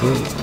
不是